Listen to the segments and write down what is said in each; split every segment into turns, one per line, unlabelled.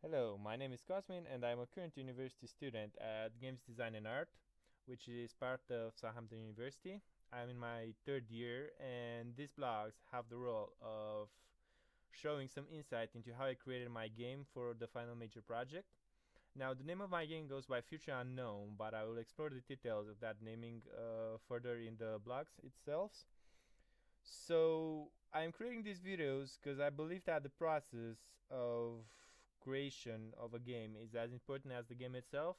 Hello, my name is Cosmin and I'm a current university student at Games Design and Art, which is part of Southampton University. I'm in my third year and these blogs have the role of showing some insight into how I created my game for the final major project. Now, the name of my game goes by Future Unknown, but I will explore the details of that naming uh, further in the blogs itself. So, I'm creating these videos because I believe that the process of creation of a game is as important as the game itself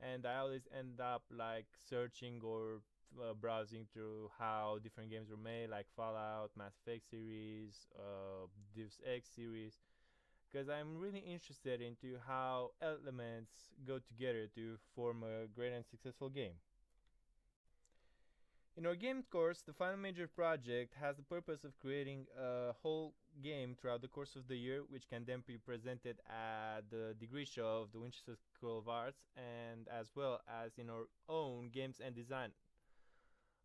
and I always end up like searching or uh, browsing through how different games were made like Fallout, Mass Effect series, uh, Deus Ex series because I'm really interested into how elements go together to form a great and successful game. In our game course, the final major project has the purpose of creating a whole game throughout the course of the year, which can then be presented at the degree show of the Winchester School of Arts, and as well as in our own games and design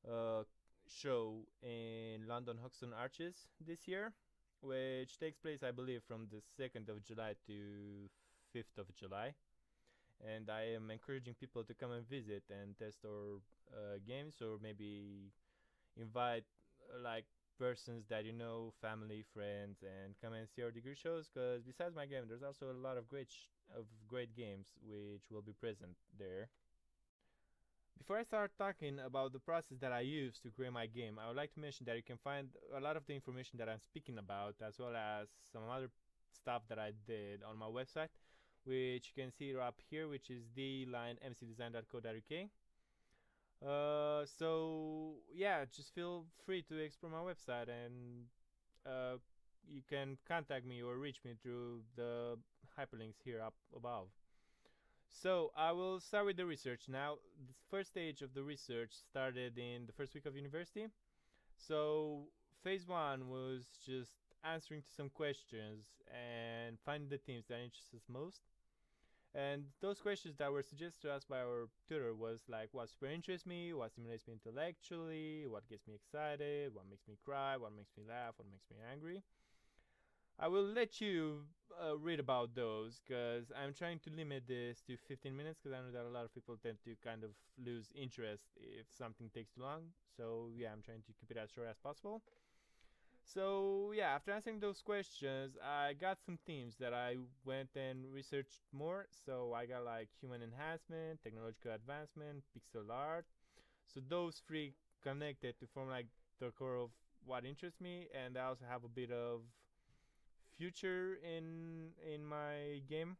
uh, show in London Hoxton Arches this year, which takes place, I believe, from the 2nd of July to 5th of July. And I am encouraging people to come and visit and test our uh, games or maybe invite uh, like persons that you know, family, friends, and come and see our degree shows. Because besides my game, there's also a lot of great of great games which will be present there. Before I start talking about the process that I use to create my game, I would like to mention that you can find a lot of the information that I'm speaking about, as well as some other stuff that I did on my website which you can see up here, which is dlinemcdesign.co.uk. Uh, so yeah, just feel free to explore my website and uh, you can contact me or reach me through the hyperlinks here up above. So I will start with the research now. The first stage of the research started in the first week of university. So phase one was just answering to some questions and finding the themes that interest us most. And those questions that were suggested to us by our tutor was like, what super interests me, what stimulates me intellectually, what gets me excited, what makes me cry, what makes me laugh, what makes me angry. I will let you uh, read about those because I'm trying to limit this to 15 minutes because I know that a lot of people tend to kind of lose interest if something takes too long. So yeah, I'm trying to keep it as short as possible. So yeah, after answering those questions, I got some themes that I went and researched more. So I got like human enhancement, technological advancement, pixel art. So those three connected to form like the core of what interests me, and I also have a bit of future in in my game,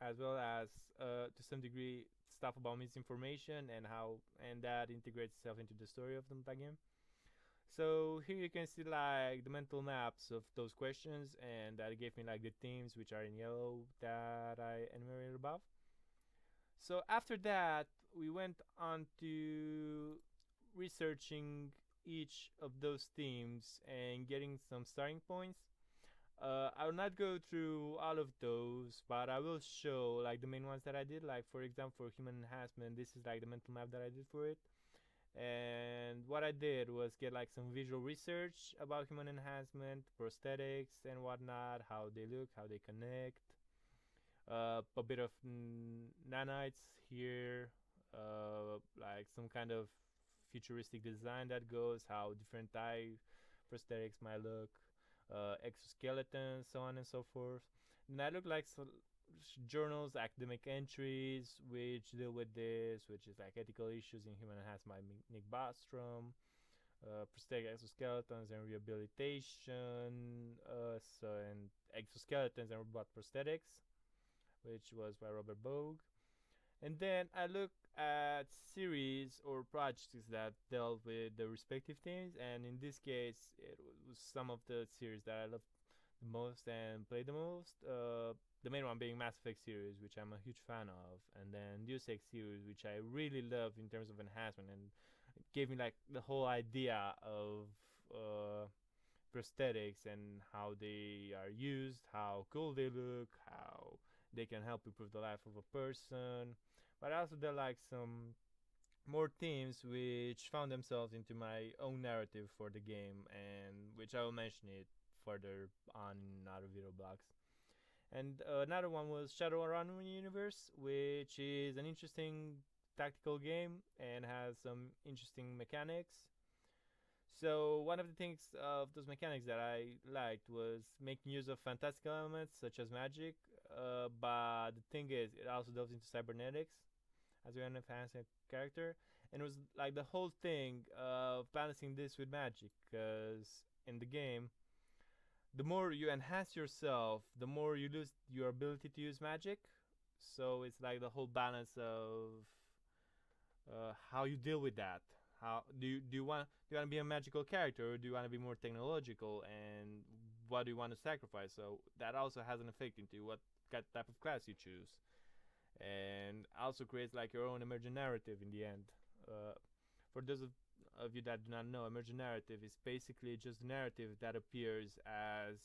as well as uh, to some degree stuff about misinformation and how and that integrates itself into the story of the game. So here you can see like the mental maps of those questions and that gave me like the themes which are in yellow that I enumerated above. So after that we went on to researching each of those themes and getting some starting points. Uh, I will not go through all of those, but I will show like the main ones that I did. Like for example, for human enhancement, this is like the mental map that I did for it and what I did was get like some visual research about human enhancement, prosthetics and whatnot, how they look, how they connect, uh, a bit of nanites here, uh, like some kind of futuristic design that goes, how different eye prosthetics might look, uh, exoskeletons, so on and so forth. And I look like so journals, academic entries, which deal with this, which is like ethical issues in human health by Nick Bostrom, uh, prosthetic exoskeletons and rehabilitation, uh, so and exoskeletons and robot prosthetics, which was by Robert Bogue. And then I look at series or projects that dealt with the respective themes, and in this case, it was some of the series that I loved the most and played the most. Uh, the main one being Mass Effect series, which I'm a huge fan of, and then Deus Ex series, which I really love in terms of enhancement, and gave me like the whole idea of uh, prosthetics and how they are used, how cool they look, how they can help improve the life of a person. But also there like some more themes which found themselves into my own narrative for the game, and which I will mention it further on in other video blogs. And another one was Shadowrun Universe, which is an interesting tactical game and has some interesting mechanics. So one of the things of those mechanics that I liked was making use of fantastical elements such as magic. Uh, but the thing is, it also delves into cybernetics as you enhance a character, and it was like the whole thing of balancing this with magic. Because in the game, the more you enhance yourself, the more you lose your ability to use magic. So it's like the whole balance of uh, how you deal with that. How do you do you want do you want to be a magical character or do you want to be more technological and what do you want to sacrifice? So that also has an effect into what type of class you choose, and also creates like your own emergent narrative in the end. Uh, for those of, of you that do not know, emergent narrative is basically just narrative that appears as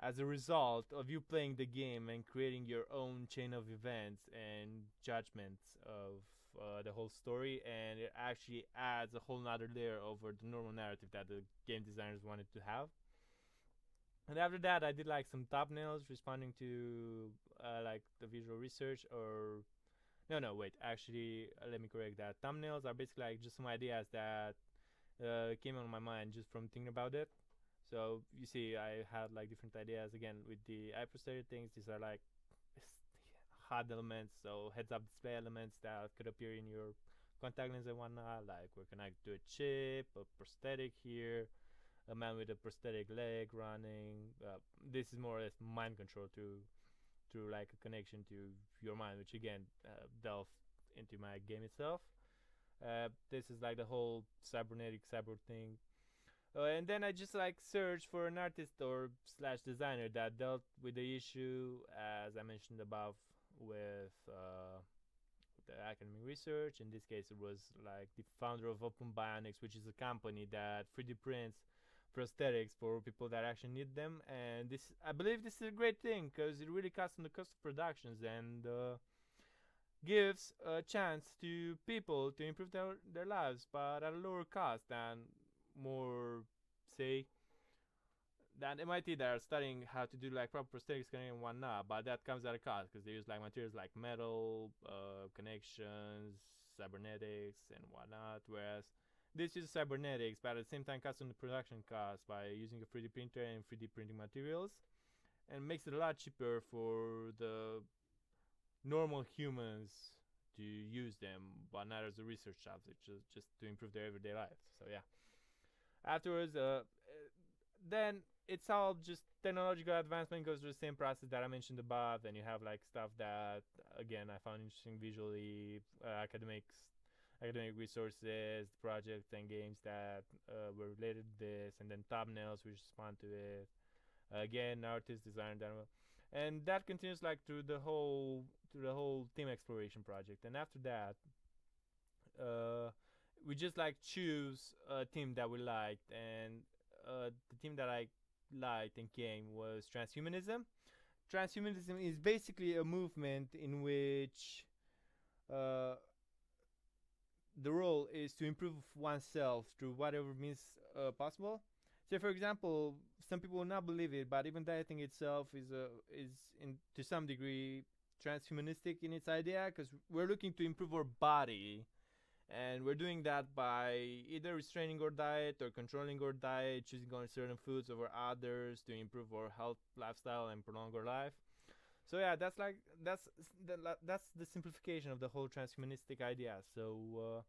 as a result of you playing the game and creating your own chain of events and judgments of uh, the whole story, and it actually adds a whole nother layer over the normal narrative that the game designers wanted to have. And after that, I did like some thumbnails responding to uh, like the visual research or no, no, wait. Actually, uh, let me correct that. Thumbnails are basically like just some ideas that uh, came on my mind just from thinking about it. So you see, I had like different ideas again with the eye prosthetic things. These are like HUD elements, so heads-up display elements that could appear in your contact lens and whatnot. Like we're connected to a chip, a prosthetic here, a man with a prosthetic leg running. Uh, this is more or less mind control to, through like a connection to your mind, which again uh, into my game itself. Uh, this is like the whole cybernetic cyber thing. Uh, and then I just like search for an artist or slash designer that dealt with the issue, as I mentioned above, with uh, the academic research. In this case, it was like the founder of Open Bionics, which is a company that 3D prints prosthetics for people that actually need them. And this, I believe, this is a great thing because it really cuts on the cost of productions and uh, gives a chance to people to improve their their lives, but at a lower cost than more, say, that MIT that are studying how to do like proper prosthetic scanning and whatnot, but that comes at a cost because they use like materials like metal, uh, connections, cybernetics, and whatnot. Whereas this uses cybernetics, but at the same time cuts on the production cost by using a 3D printer and 3D printing materials, and makes it a lot cheaper for the normal humans to use them, but not as a research subject, just just to improve their everyday lives. So yeah. Afterwards, uh, then it's all just technological advancement goes through the same process that I mentioned above. Then you have like stuff that again I found interesting visually, uh, academics, academic resources, projects and games that uh, were related to this, and then thumbnails which respond to it. Again, artist design, and that continues like through the whole through the whole theme exploration project. And after that, uh, we just like choose a team that we liked, and uh, the team that I liked and came was transhumanism. Transhumanism is basically a movement in which uh, the role is to improve oneself through whatever means uh, possible. So, for example, some people will not believe it, but even dieting itself is a is in to some degree transhumanistic in its idea because we're looking to improve our body and we're doing that by either restraining our diet or controlling our diet choosing on certain foods over others to improve our health lifestyle and prolong our life so yeah that's like that's the, that's the simplification of the whole transhumanistic idea. So uh,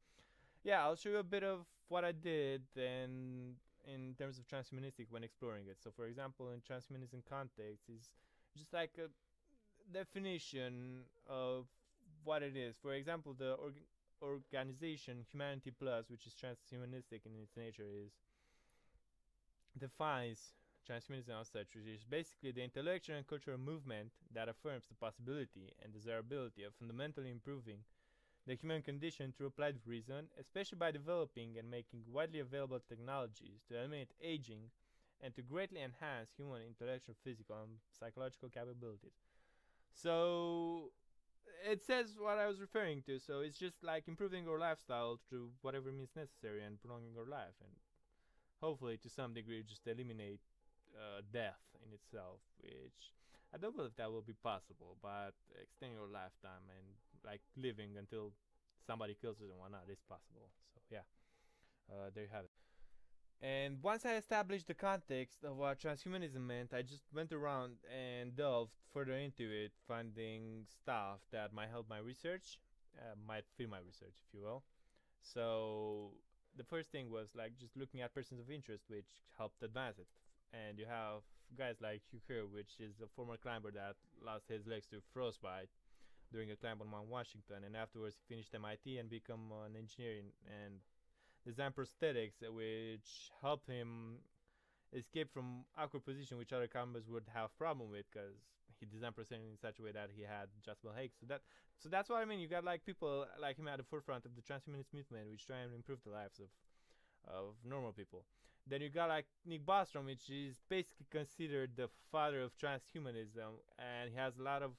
yeah i'll show you a bit of what i did and in terms of transhumanistic when exploring it. So for example in transhumanism context is just like a definition of what it is. For example the org- organization Humanity Plus, which is transhumanistic in its nature, is defines transhumanism such, which is basically the intellectual and cultural movement that affirms the possibility and desirability of fundamentally improving the human condition through applied reason, especially by developing and making widely available technologies to eliminate aging and to greatly enhance human intellectual, physical, and psychological capabilities. So it says what I was referring to. So it's just like improving our lifestyle through whatever means necessary and prolonging our life, and hopefully to some degree just eliminate uh, death in itself, which I don't believe that will be possible, but extending your lifetime and like living until somebody kills you and whatnot is possible. So yeah, uh, there you have it. And once I established the context of what transhumanism meant, I just went around and delved further into it, finding stuff that might help my research, uh, might fit my research, if you will. So the first thing was like just looking at persons of interest, which helped advance it. And you have guys like Hugh which is a former climber that lost his legs to frostbite during a climb on Mount Washington, and afterwards he finished MIT and become an engineer in, and design prosthetics, which helped him escape from awkward position which other climbers would have problem with because he designed prosthetics in such a way that he had adjustable legs. So that so that's what I mean. You got like people like him at the forefront of the transhumanist movement, which try and improve the lives of of normal people. Then you got like Nick Bostrom, which is basically considered the father of transhumanism, and he has a lot of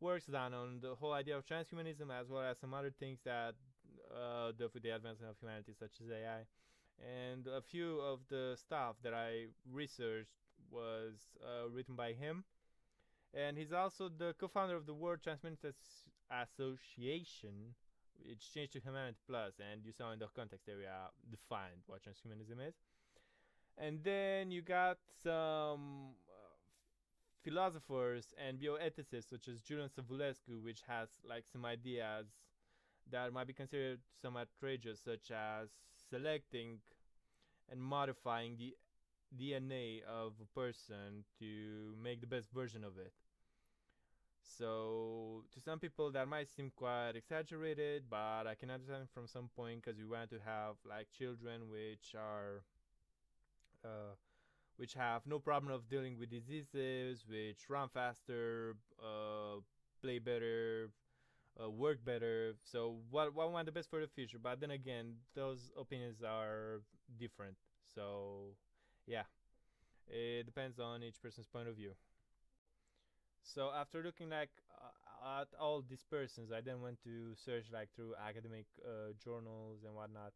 works done on the whole idea of transhumanism as well as some other things that uh, with the advancement of humanity, such as AI. And a few of the stuff that I researched was uh, written by him. And he's also the co-founder of the World Transhumanist Association, which changed to Humanity Plus, and you saw in the context area defined what transhumanism is. And then you got some uh, philosophers and bioethicists such as Julian Savulescu, which has like some ideas that might be considered some outrageous, such as selecting and modifying the DNA of a person to make the best version of it. So, to some people, that might seem quite exaggerated, but I can understand from some point because we want to have like children which are, uh, which have no problem of dealing with diseases, which run faster, uh, play better, uh, work better. So, what what want the best for the future? But then again, those opinions are different. So, yeah, it depends on each person's point of view. So after looking like uh, at all these persons, I then went to search like through academic uh, journals and whatnot,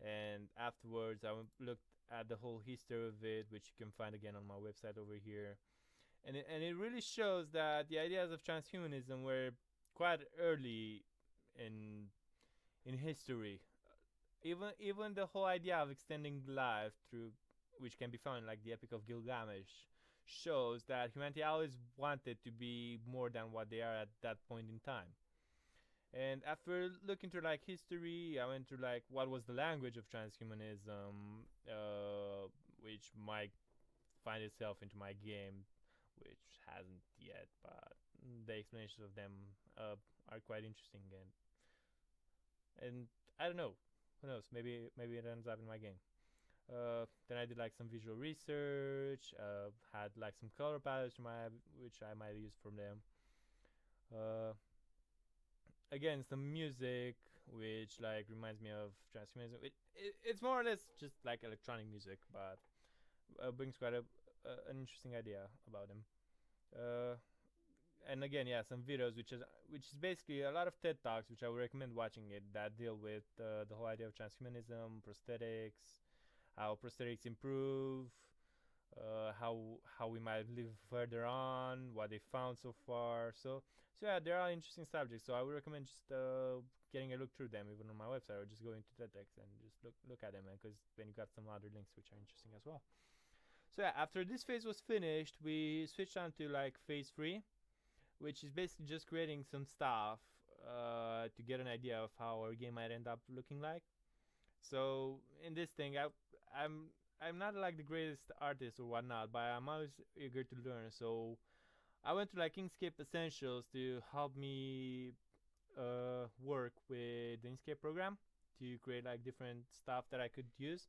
and afterwards I looked at the whole history of it, which you can find again on my website over here, and it, and it really shows that the ideas of transhumanism were quite early in in history. Even even the whole idea of extending life through, which can be found in like the Epic of Gilgamesh, shows that humanity always wanted to be more than what they are at that point in time. And after looking through like history, I went through like what was the language of transhumanism, uh, which might find itself into my game, which hasn't yet, but the explanations of them uh, are quite interesting and and I don't know, who knows? Maybe maybe it ends up in my game. Uh, then I did like some visual research. Uh, had like some color palettes which I might use from them. Uh, again, some music which like reminds me of transhumanism. It, it, it's more or less just like electronic music, but uh, brings quite a, an interesting idea about them. Uh, and again, yeah, some videos which is which is basically a lot of TED talks, which I would recommend watching it that deal with uh, the whole idea of transhumanism, prosthetics, how prosthetics improve, uh, how how we might live further on, what they found so far. So so yeah, there are interesting subjects. So I would recommend just uh, getting a look through them, even on my website, or just go into TEDx and just look look at them, because then you got some other links which are interesting as well. So yeah, after this phase was finished, we switched on to like phase three, which is basically just creating some stuff uh, to get an idea of how our game might end up looking like. So in this thing, I I'm I'm not like the greatest artist or whatnot, but I'm always eager to learn. So I went to like Inkscape Essentials to help me uh, work with the Inkscape program to create like different stuff that I could use.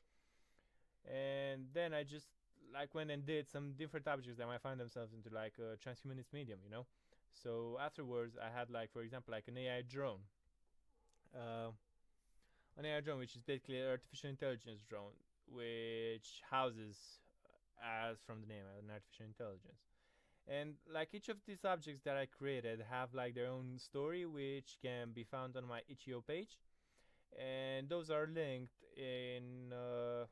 And then I just like went and did some different objects that might find themselves into like a transhumanist medium, you know. So afterwards, I had like, for example, like an AI drone. Uh, an AI drone, which is basically an artificial intelligence drone which houses, uh, as from the name, an artificial intelligence. And like each of these objects that I created have like their own story, which can be found on my itch.io page, and those are linked in uh,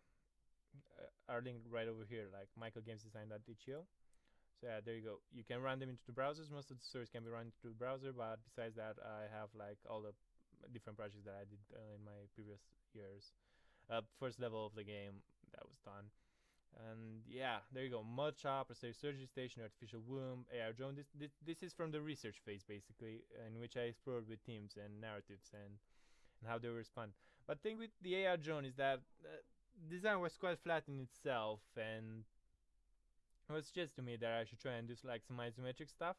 are linked right over here, like michaelgamesdesign.itch.io. So yeah, there you go. You can run them into the browsers. Most of the stories can be run through the browser, but besides that, I have like all the different projects that I did uh, in my previous years. Uh, first level of the game that was done. And yeah, there you go. Mod shop, prosthetic surgery station, artificial womb, AR drone. This, this this is from the research phase basically, in which I explored with teams and narratives and and how they respond. But thing with the AR drone is that uh, design was quite flat in itself, and it was just to me that I should try and do like some isometric stuff.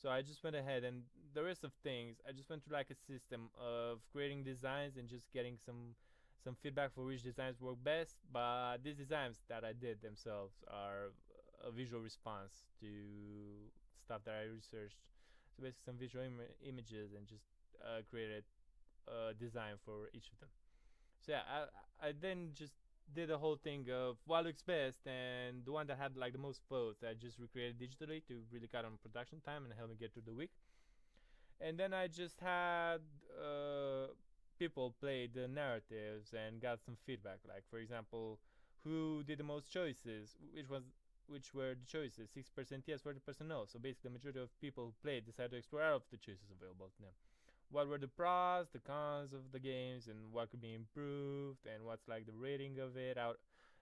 So I just went ahead and the rest of things, I just went through like a system of creating designs and just getting some some feedback for which designs work best. But these designs that I did themselves are a visual response to stuff that I researched. So basically, some visual Im- images and just uh, created a design for each of them. So yeah, I I then just did the whole thing of what looks best and the one that had like the most votes I just recreated digitally to really cut on production time and help me get through the week. And then I just had uh, people played the narratives and got some feedback. Like for example, who did the most choices? Which was which were the choices? Six percent yes, forty percent no. So basically, the majority of people who played decided to explore all of the choices available to them what were the pros, the cons of the games, and what could be improved, and what's like the rating of it. Out,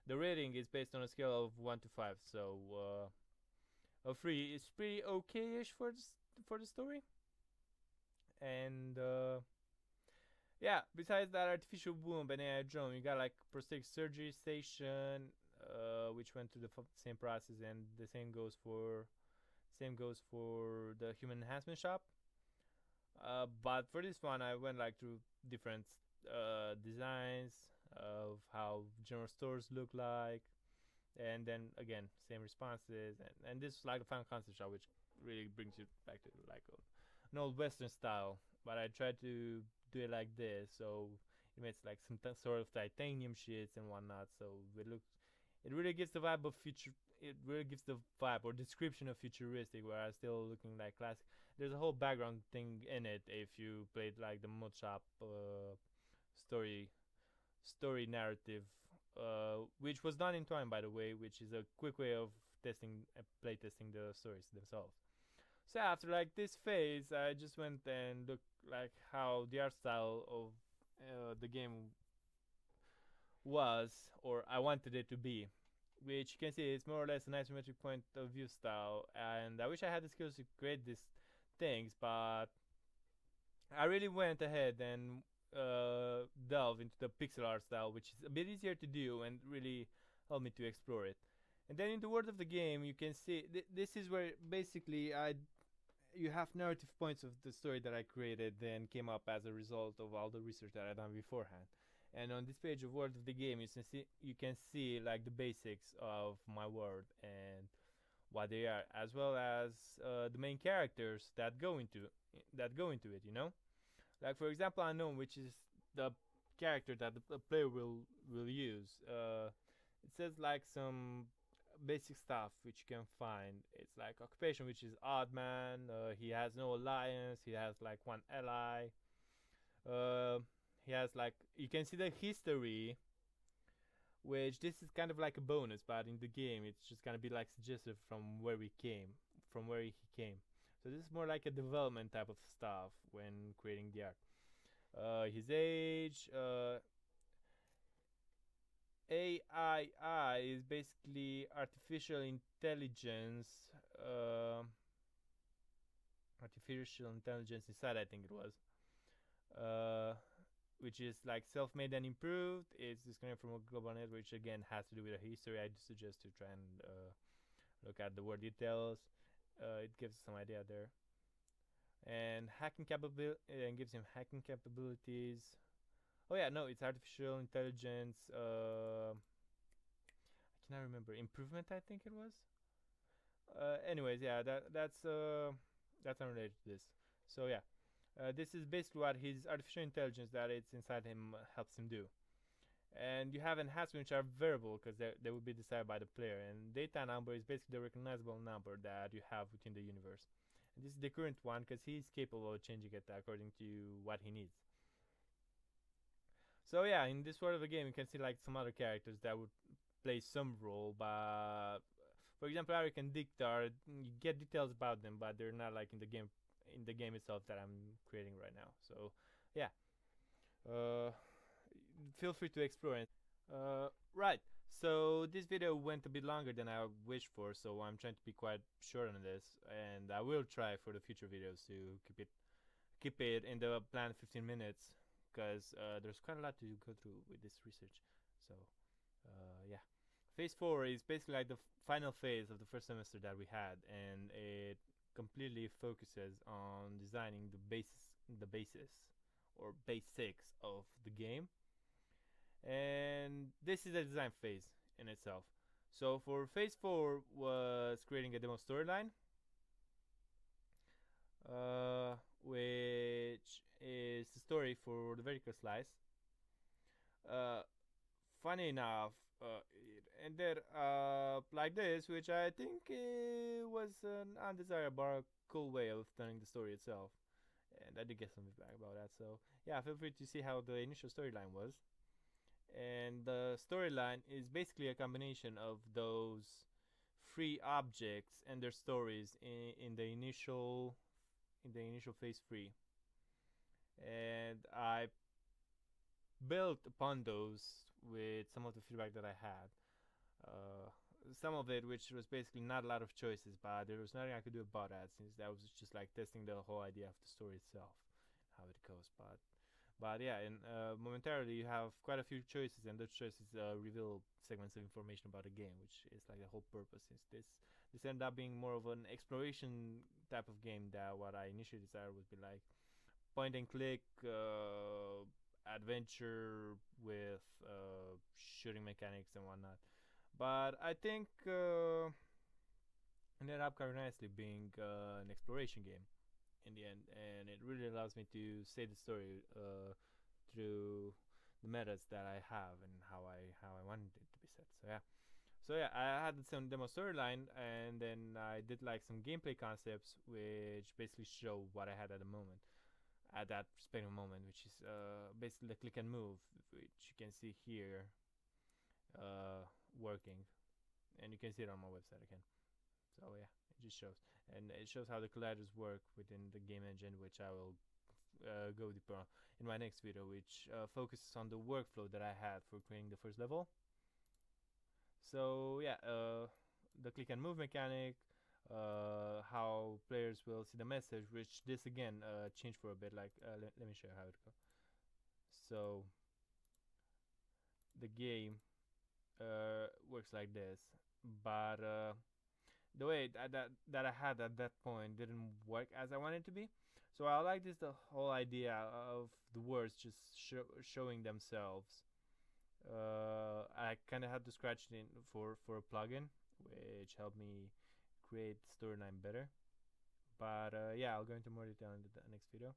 the rating is based on a scale of one to five, so uh, a three is pretty okay-ish for the for the story. And uh, yeah, besides that artificial womb and AI drone, you got like prosthetic surgery station, uh, which went through the f- same process, and the same goes for same goes for the human enhancement shop uh, but for this one, I went like through different uh, designs of how general stores look like, and then again, same responses, and, and this is like a final concept shop, which really brings you back to like a, an old Western style. But I tried to do it like this, so it makes like some t- sort of titanium sheets and whatnot. So it looks, it really gives the vibe of future. It really gives the vibe or description of futuristic, where I still looking like classic there's a whole background thing in it if you played like the mod shop uh, story story narrative uh, which was done in twine by the way which is a quick way of testing uh, play testing the stories themselves so after like this phase i just went and looked like how the art style of uh, the game was or i wanted it to be which you can see it's more or less an isometric point of view style and i wish i had the skills to create these things, but I really went ahead and uh, delve into the pixel art style, which is a bit easier to do and really helped me to explore it. And then in the world of the game, you can see th- this is where basically I you have narrative points of the story that I created then came up as a result of all the research that I done beforehand. And on this page of world of the game, you can see you can see like the basics of my world and what they are, as well as uh, the main characters that go into that go into it. You know, like for example, unknown, which is the character that the player will will use. Uh, it says like some basic stuff which you can find. It's like occupation, which is odd man. Uh, he has no alliance. He has like one ally. Uh, he has like you can see the history which this is kind of like a bonus, but in the game it's just gonna be like suggestive from where we came, from where he came. So this is more like a development type of stuff when creating the art. Uh, his age, uh, AII is basically artificial intelligence. Uh, artificial intelligence inside, I think it was. Uh, which is like self-made and improved. It's disconnected from a global network, which again has to do with a history. I suggest to try and uh, look at the word details. Uh, it gives some idea there. And hacking capability and gives him hacking capabilities. Oh yeah, no, it's artificial intelligence. Uh, I cannot remember improvement. I think it was. Uh, anyways, yeah, that that's uh, that's unrelated to this. So yeah. Uh, this is basically what his artificial intelligence that it's inside him uh, helps him do. And you have enhancements which are variable because they they will be decided by the player. And data number is basically the recognizable number that you have within the universe. And this is the current one because he's capable of changing it according to what he needs. So yeah, in this world of the game, you can see like some other characters that would play some role, but for example, Arik and Dictar, you get details about them, but they're not like in the game in the game itself that I'm creating right now. So yeah, uh, feel free to explore it. Uh, right. So this video went a bit longer than I wished for, so I'm trying to be quite short on this, and I will try for the future videos to keep it keep it in the planned 15 minutes, because uh, there's quite a lot to go through with this research. So uh, yeah, phase four is basically like the final phase of the first semester that we had, and it completely focuses on designing the basis, the basis or basics of the game and this is the design phase in itself. So for phase four was creating a demo storyline, uh, which is the story for the vertical slice. Uh, funny enough, uh, it ended up like this, which I think was an undesirable, cool way of telling the story itself. And I did get some feedback about that. So yeah, feel free to see how the initial storyline was and the storyline is basically a combination of those free objects and their stories in, in the initial in the initial phase 3 and I built upon those with some of the feedback that I had uh, some of it which was basically not a lot of choices but there was nothing I could do about that since that was just like testing the whole idea of the story itself how it goes but but yeah, and uh, momentarily you have quite a few choices, and those choices uh, reveal segments of information about the game, which is like the whole purpose. Since this this ended up being more of an exploration type of game that what I initially decided would be like point and click uh, adventure with uh, shooting mechanics and whatnot. But I think uh, ended up quite nicely being uh, an exploration game in the end, and it really allows me to say the story uh, through the methods that I have and how I how I wanted it to be said. So yeah, so yeah, I had some demo storyline, and then I did like some gameplay concepts, which basically show what I had at the moment, at that specific moment, which is uh, basically the click and move, which you can see here, uh, working, and you can see it on my website again. So yeah, it just shows. And it shows how the colliders work within the game engine which I will uh, go deeper in my next video which uh, focuses on the workflow that I had for creating the first level so yeah uh, the click and move mechanic uh, how players will see the message which this again uh, changed for a bit like uh, le let me show you how it goes so the game works like this but the way that, that that I had at that point didn't work as I wanted to be. So I like this the whole idea of the words just show, showing themselves. Uh, I kind of had to scratch it in for for a plugin, which helped me create storyline better. But uh, yeah, I'll go into more detail in the next video.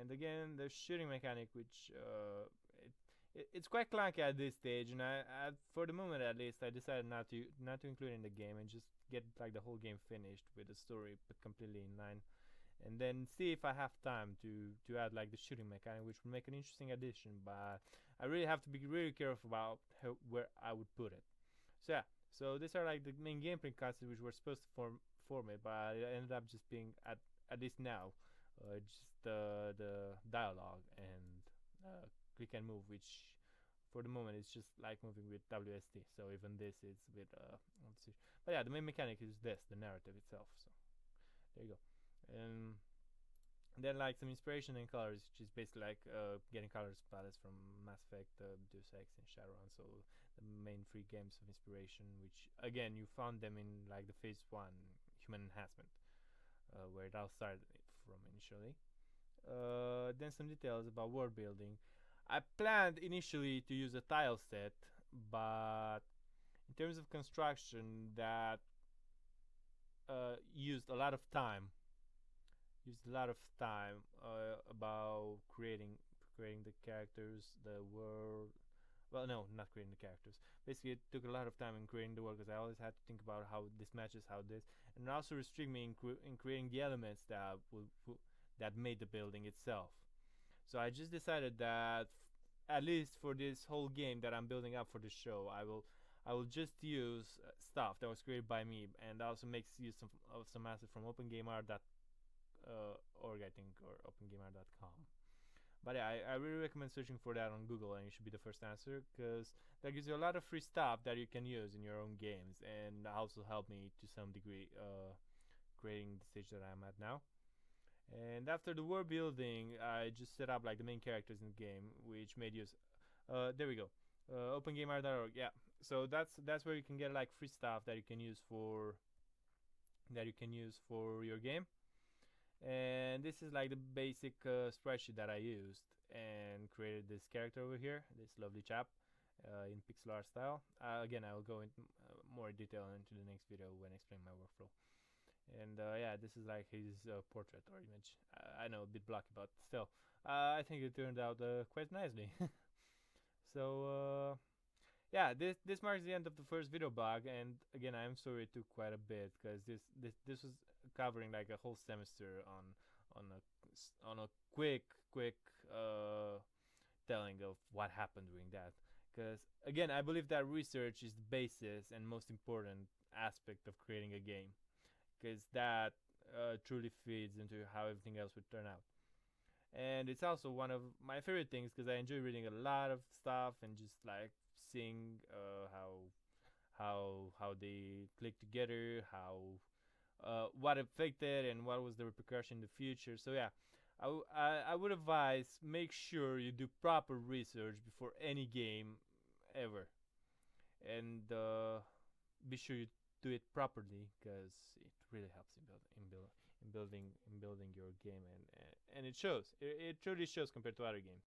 And again, the shooting mechanic, which uh, it, it, it's quite clunky at this stage, and I, I, for the moment at least, I decided not to not to include in the game and just get like the whole game finished with the story but completely in line and then see if I have time to to add like the shooting mechanic which would make an interesting addition but I really have to be really careful about how, where I would put it. So yeah so these are like the main gameplay concepts which were supposed to form form it but it ended up just being at at least now uh, just the the dialogue and uh, click and move which for the moment it's just like moving with WSD so even this is with uh but yeah the main mechanic is this the narrative itself so there you go and then like some inspiration in colors which is basically like uh, getting colors palettes from Mass Effect, uh, Deus Ex and Shadowrun so the main three games of inspiration which again you found them in like the phase one human enhancement uh, where it all started from initially uh, then some details about world building I planned initially to use a tile set, but in terms of construction, that uh, used a lot of time. Used a lot of time uh, about creating creating the characters, the world. Well, no, not creating the characters. Basically, it took a lot of time in creating the world because I always had to think about how this matches how this, and also restrict me in, cre in creating the elements that that made the building itself. So I just decided that at least for this whole game that I'm building up for the show, I will I will just use uh, stuff that was created by me, and also makes use of, of some assets from OpenGameArt.org, uh, I think, or OpenGameArt.com. But yeah, I, I really recommend searching for that on Google, and it should be the first answer because that gives you a lot of free stuff that you can use in your own games, and also help me to some degree uh, creating the stage that I'm at now. And after the world building, I just set up like the main characters in the game, which made use. Uh, there we go. Uh, OpenGameArt.org. Yeah. So that's that's where you can get like free stuff that you can use for that you can use for your game. And this is like the basic uh, spreadsheet that I used and created this character over here, this lovely chap uh, in pixel art style. Uh, again, I will go into uh, more detail into the next video when I explain my workflow. And uh, yeah this is like his uh, portrait or image. I know a bit blocky but still. I think it turned out quite nicely. So yeah this this marks the end of the first video blog and again I'm sorry it took quite a bit because this this this was covering like a whole semester on on a on a quick quick uh, telling of what happened during that because again I believe that research is the basis and most important aspect of creating a game because that uh, truly feeds into how everything else would turn out. And it's also one of my favorite things because I enjoy reading a lot of stuff and just like seeing uh, how how how they click together, how uh, what affected and what was the repercussion in the future. So yeah, I, I, would advise make sure you do proper research before any game ever, and uh, be sure you do it properly because it really helps in, build, in, build, in building in building your game and and it shows. It, it truly shows compared to other games